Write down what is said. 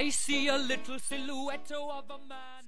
I see a little silhouette of a man.